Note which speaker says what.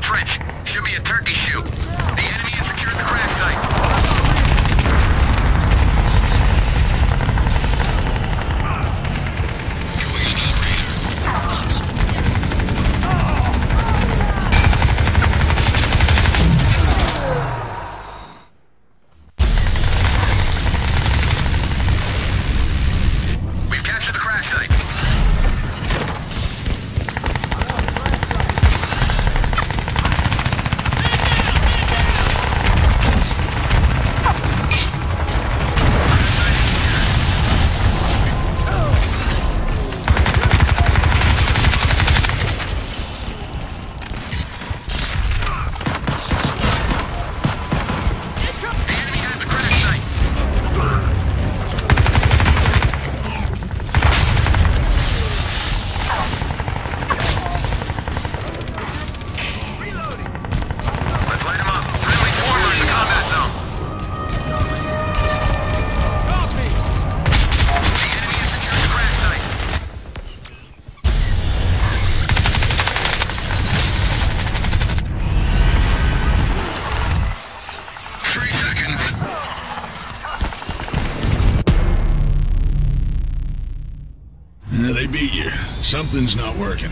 Speaker 1: Trench. French. Me a turkey shoot. The enemy has secured the crash site.
Speaker 2: Something's not working.